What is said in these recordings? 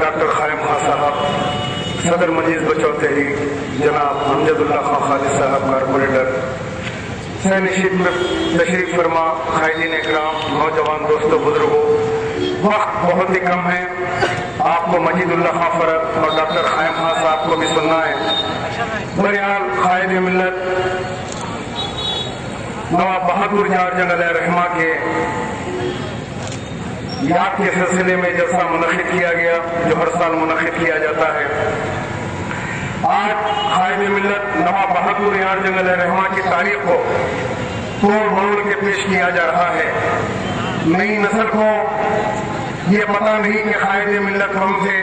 Doctor خائم Khan صاحب، صدر مجیز بچو تحریک جناب امجد اللہ خان خالد صاحب کارپوریٹر۔ سہ نشید میں تشریف فرما، قائدین اکرام، نوجوان دوستوں بزرگوں، وقت بہت ہی کم ہے۔ آپ کو مجید اللہ خان فرد اور ڈاکٹر خائم خان صاحب کو بھی سننا ہے۔ بہرحال قائد ملت نواب بہادر جار جنگ علیہ رحمہ کے یاد کے سلسلے میں جلسہ منعقد کیا گیا، جو ہر سال منعقد کیا جاتا ہے۔ آج قائد ملت نواب بہادر یار جنگل رحمان کی تاریخ کو توڑ مروڑ کے پیش کیا جا رہا ہے۔ نئی نسل کو یہ پتا نہیں کہ قائد ملت کون تھے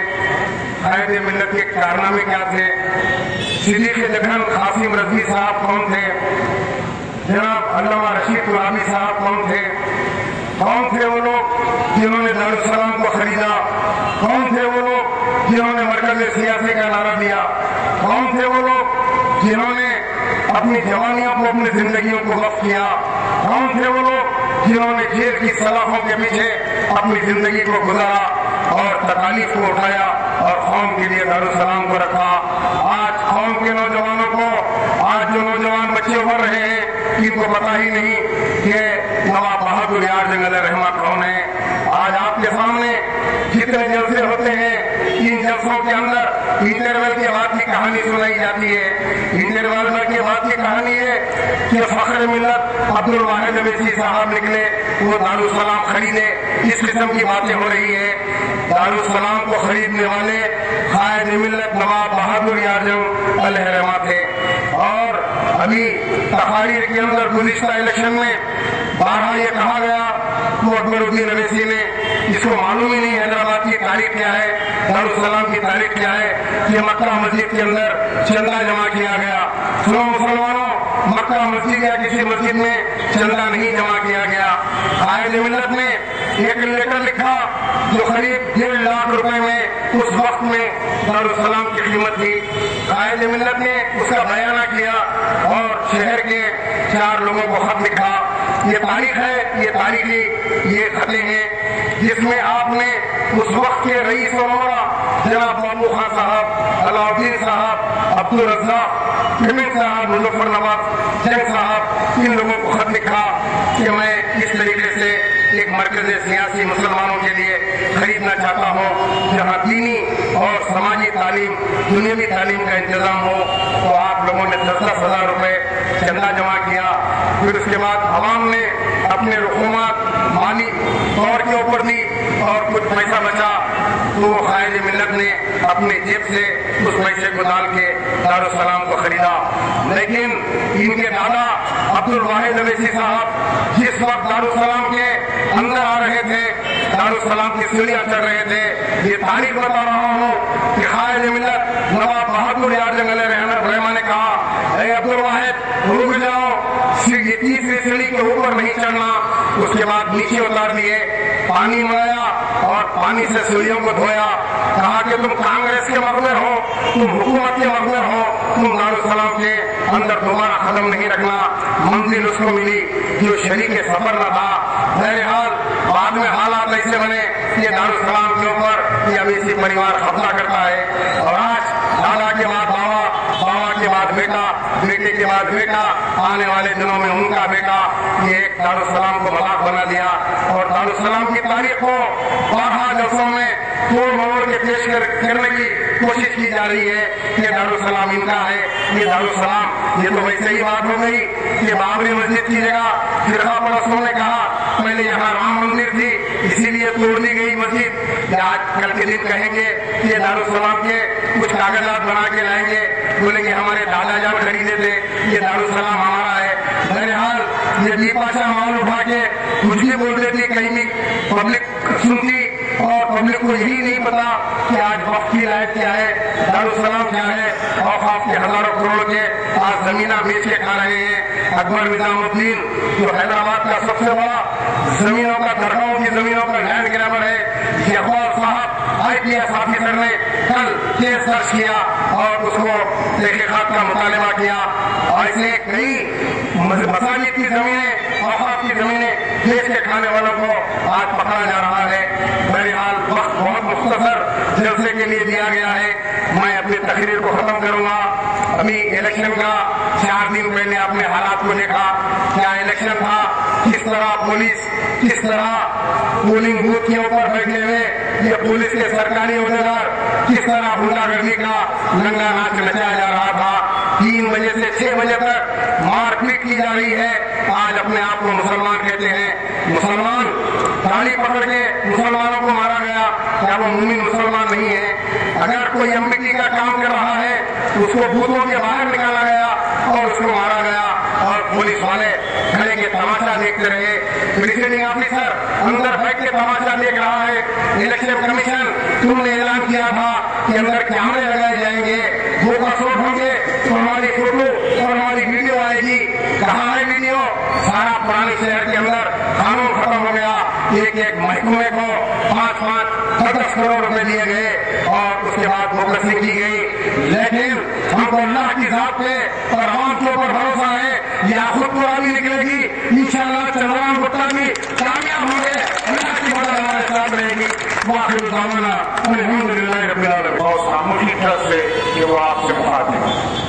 قائد ملت کے کارنامے کیا تھے۔ صدیق لکھن قاسم رضوی صاحب کون تھے؟ جناب علامہ رشید غلامی صاحب کون تھے؟ کون تھے وہ لوگ؟ جنہوں نے دارالسلام کو خریدا، کون تھے وہ لوگ جنہوں نے مرکز سیاسی کا نعرہ دیا؟ کون تھے وہ لوگ جنہوں نے اپنی جوانیوں کو، اپنی زندگیوں کو وقف کیا؟ کون تھے وہ لوگ جنہوں نے جیل کی سلاخوں کے پیچھے اپنی زندگی کو گزارا اور تکالیف کو اٹھایا اور قوم کے لیے دارالسلام کو رکھا؟ آج قوم کے نوجوانوں کو، آج جو نوجوان بچے ابھر رہے ہیں، ان کو پتا ہی نہیں کہ نواب بہادر، یار جنگل رحمہ کون ہے؟ کے سامنے جتنے جلسے ہوتے ہیں، ان جلسوں کے اندر انٹرول کے بعد کی کہانی سنائی جاتی ہے۔ انٹرول کے بعد کی کہانی ہے کہ فخر ملت عبد الواحد اویسی صاحب نکلے، وہ دارالسلام خریدے۔ اس قسم کی باتیں ہو رہی ہے دارالسلام کو خریدنے والے قائد ملت نواب بہادر یارجم علیہ رحمہ تھے۔ اور ابھی تقاریر کے اندر گزشتہ الیکشن میں بارہ یہ کہا گیا وہ اکبر الدین اویسی نے جس کو معلوم ہی نہیں حیدرآباد کی تاریخ کیا ہے، دارالسلام کی تاریخ کیا ہے کہ مکہ مسجد کے اندر چندہ جمع کیا گیا۔ سنو مسلمانوں، مکہ مسجد یا کسی مسجد میں چندہ نہیں جمع کیا گیا۔ آئے ملت میں ایک لیٹر لکھا جو قریب ڈیڑھ لاکھ روپے میں اس وقت میں دارالسلام کی قیمت تھی۔ قائد ملت نے اس کا بیانہ کیا اور شہر کے چار لوگوں کو خط لکھا۔ یہ تاریخ ہے، یہ تاریخی، یہ خطیں ہیں۔ جس میں آپ نے اس وقت کے رئیس عمرہ جناب بابو خان صاحب علاؤ الدین صاحب عبد الرزاق صاحب، مظفر نواز جنگ صاحب، ان لوگوں کو خط لکھا کہ میں اس طریقے مرکز سیاسی مسلمانوں کے لیے خریدنا چاہتا ہوں، جہاں دینی اور سماجی تعلیم، دنیاوی تعلیم کا انتظام ہو، تو آپ لوگوں نے دس دس ہزار روپے چندہ جمع کیا۔ پھر اس کے بعد عوام نے اپنے رقومات مالی طور کے اوپر دی اور کچھ پیسہ بچا۔ تو وہ قائد ملت نے اپنے جیب سے اس پیسے کو ڈال کے دارالسلام کو خریدا۔ لیکن ان کے دادا عبد الواحد اویسی صاحب جس وقت دارالسلام کے اندر آ رہے تھے، دارالسلام کی سیڑھیاں چڑھ رہے تھے، یہ تاریخ بتا رہا ہوں کہ قائد ملت نواب بہادر یار جنگل رحمت رحمہ نے کہا، اے عبد الواحد رک جاؤ یہ تیسری سیڑھی کے اوپر نہیں چڑھنا، اس کے بعد نیچے اتار دیے، پانی منگایا پانی سے سیڑھیوں کو دھویا کہا کہ تم کانگریس کے مغمر ہو، تم حکومت کے مغمر ہو، تم دارالسلام کے اندر دوبارہ قدم نہیں رکھنا، منزل اس کو ملی جو شریک سفر نہ تھا۔ بہرحال، بعد میں حالات ایسے بنے کہ دارالسلام کے اوپر یہ اویسی پریوار حملہ کرتا ہے۔ اور آج دادا کے بعد بابا بابا کے بعد بیٹے کے بعد بیٹا، آنے والے دنوں میں ان کا بیٹا یہ ایک دارالسلام کو مذاق بنا دیا اور دارالسلام کی تاریخ کو بارہ جلسوں میں توڑ موڑ کے پیش کرنے کی کوشش کی جا رہی ہے۔ کہ دارالسلام ان کا ہے، یہ دارالسلام، یہ تو ویسے ہی بات ہو گئی کہ بابری مسجد کی جگہ فرقہ پرستوں نے کہا پہلے یہاں رام مندر تھی، اسی لیے توڑ دی گئی مسجد۔ آج کل کے دن کہیں گے یہ دارالسلام کے کچھ کاغذات بنا کے لائیں گے بولیں گے ہمارے دادا جان خریدے تھے، یہ دارالسلام ہمارا ہے۔ بہرحال، یہ دیپا شاہ مال اٹھا کے کچھ بھی بولتے تھے، کہیں بھی پبلک سنتی اور پبلک کو یہی نہیں پتا کہ آج وقت کی رائے کیا ہے، دارالسلام کیا ہے۔ اوقاف کے ہزاروں کروڑ کے آج زمینہ بیچ کے کھا رہے ہیں۔ اکبر نظام الدین جو حیدرآباد کا سب سے بڑا زمینوں کا دھرنوں کی زمینوں کا لینڈ گرامر ہے۔ یہ صاحب، آئی پی ایس آفیسر نے کل کیس درج کیا اور اس کو تحقیقات کا مطالبہ کیا اور اس نے کئی مساجد کی زمینیں اوقات کی زمینیں دیش کے کھانے والوں کو آج پکڑا جا رہا ہے۔ بہرحال وقت بہت مختصر جلسے کے لیے دیا گیا ہے۔ میں اپنی تقریر کو ختم کروں گا۔ ابھی الیکشن کا چار دن پہلے اپنے حالات کو دیکھا، کیا الیکشن تھا؟ کس طرح پولیس، کس طرح پولنگ بوتھ کے اوپر بیٹھے ہوئے، یہ پولیس کے سرکاری عہدیدار کس طرح گنڈا گردی کا ننگا ناچ نچایا جا رہا تھا؟ تین بجے سے چھ بجے تک مار پیٹ کی جا رہی ہے۔ آج اپنے آپ کو مسلمان کہتے ہیں۔ مسلمان گاڑی پکڑ کے مسلمانوں کو مارا گیا۔ کیا وہ مومن مسلمان نہیں ہے؟ اگر کوئی امریکی کا کام کر رہا ہے اس کو بوتوں کے باہر نکالا گیا اور اس کو مارا گیا اور پولیس والے کھڑے کے تماشا دیکھتے رہے۔ پریزیڈنگ آفیسر اندر بیٹھ کے تماشا دیکھ رہا ہے۔ الیکشن کمیشن، تم نے اعلان کیا تھا کہ اندر کیمرے لگائے جائیں گے۔ وہ کسوٹ ہوں گے۔ تو ہماری فوٹو اور ہماری ویڈیو آئے گی۔ کہاں ہے ویڈیو؟ سارا پرانے شہر کے اندر قانون ختم ہو گیا۔ ایک ایک محکمے کو پانچ پانچ دس کروڑ روپے دیے گئے اور اس کے بعد مقدمے کی گئی۔ لیکن ہم کو اللہ کی ذات پہ فرمان کے اوپر بھروسہ ہے۔ یہ آخر پرانی نکلے گی۔ انشاءاللہ چلوان گپتا بھی کامیاب ہوں گے۔ اللہ کی مدد ہمارے ساتھ رہے گی۔ واخر الحمد للہ رب العالمین۔ وہ آپ سے مخاطب